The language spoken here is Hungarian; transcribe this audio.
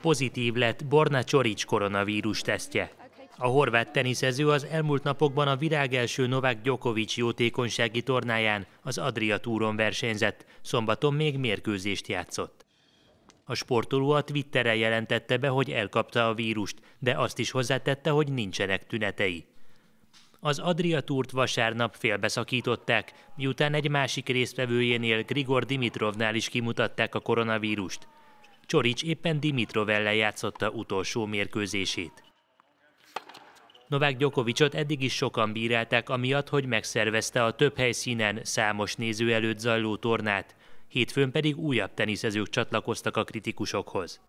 Pozitív lett Borna Csorics koronavírus tesztje. A horvát teniszező az elmúlt napokban a virágelső Novák Djokovic jótékonysági tornáján az Adria túron versenyzett, szombaton még mérkőzést játszott. A sportoló a Twitterre jelentette be, hogy elkapta a vírust, de azt is hozzátette, hogy nincsenek tünetei. Az Adria túrt vasárnap félbeszakították, miután egy másik résztvevőjénél Grigor Dimitrovnál is kimutatták a koronavírust. Csorics éppen Dimitrov ellen játszotta utolsó mérkőzését. Novák Gyokovicsot eddig is sokan bírálták, amiatt, hogy megszervezte a több helyszínen számos néző előtt zajló tornát, hétfőn pedig újabb teniszezők csatlakoztak a kritikusokhoz.